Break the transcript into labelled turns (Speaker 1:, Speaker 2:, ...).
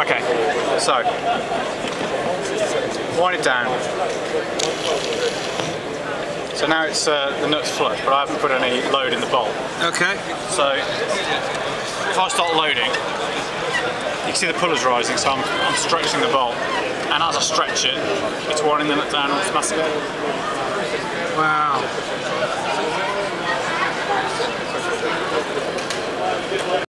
Speaker 1: Okay, so wind it down. So now it's uh, the nuts flush, but I haven't put any load in the bolt.
Speaker 2: Okay.
Speaker 1: So if I start loading, you can see the pullers rising, so I'm, I'm stretching the bolt. And as I stretch it, it's winding the nut down automatically.